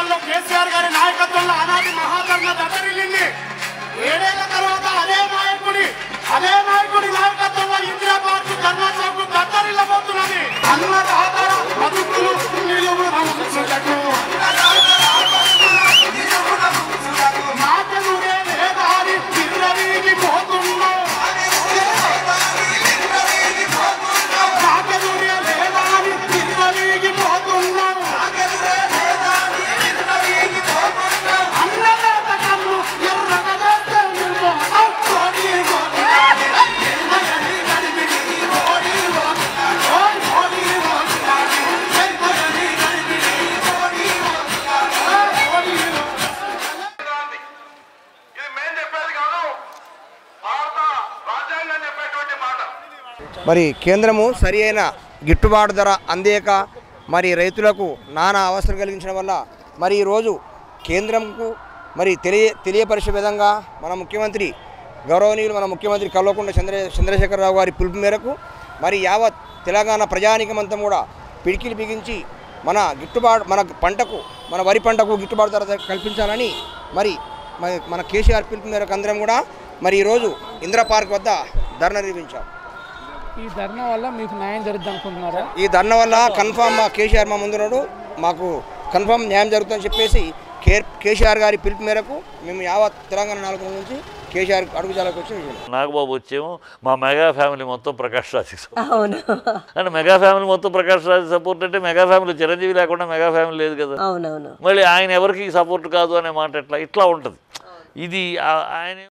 తెలంగాణ కేసీఆర్ గారి నాయకత్వంలో అనాది మహాధర్మ దత్తరిల్లింది ఏడేళ్ళ తర్వాత అదే నాయకుడి అదే నాయకుడి నాయకత్వంలో ఇందిరా పార్టీ కర్ణాటక మరి కేంద్రము సరి అయిన గిట్టుబాటు ధర అందేక మరి రైతులకు నానా అవసరం కలిగించడం వల్ల మరి ఈరోజు కేంద్రంకు మరి తెలియ తెలియపరిచే విధంగా మన ముఖ్యమంత్రి గౌరవనీయులు మన ముఖ్యమంత్రి కల్వకుంట్ల చంద్ర చంద్రశేఖరరావు గారి పిలుపు మేరకు మరి యావత్ తెలంగాణ ప్రజానీకమంతా కూడా పిడికిలు బిగించి మన గిట్టుబాటు మన పంటకు మన వరి పంటకు గిట్టుబాటు ధర కల్పించాలని మరి మరి మన కేసీఆర్ పిలుపు మేరకు అందరం కూడా మరి ఈరోజు ఇందిరా పార్క్ వద్ద ధర్నా నిర్వహించాం. ఈ ధర్నా వల్ల మీకు న్యాయం జరుగుద్ది అనుకుంటున్నారా? ఈ ధర్నా వల్ల కన్ఫామ్ మా కేసీఆర్ మా ముందున్నాడు. మాకు కన్ఫామ్ న్యాయం జరుగుతుందని చెప్పేసి కే కేసీఆర్ గారి పిలుపు మేరకు మేము యావత్ తెలంగాణ నాలుగు నుంచి కేసీఆర్ అడుగుజాలకు వచ్చి. విజయం నాగబాబు వచ్చేమో మా మెగా ఫ్యామిలీ మొత్తం ప్రకాష్ సపోర్ట్. అవును. అంటే మెగా ఫ్యామిలీ మొత్తం ప్రకాష్ రాజ్ సపోర్ట్ అంటే మెగా ఫ్యామిలీ చిరంజీవి లేకుండా మెగా ఫ్యామిలీ లేదు కదా. అవునవును. మళ్ళీ ఆయన ఎవరికి సపోర్ట్ కాదు అనే మాట ఎట్లా? ఇట్లా ఉంటుంది. ఇది ఆ- ఆయన